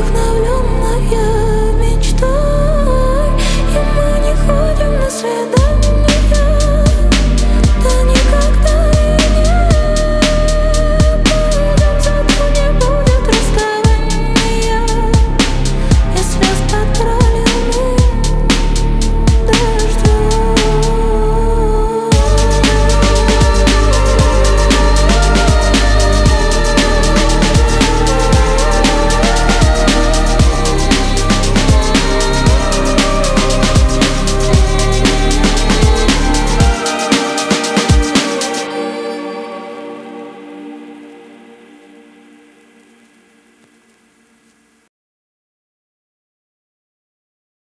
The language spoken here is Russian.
вдохновленная.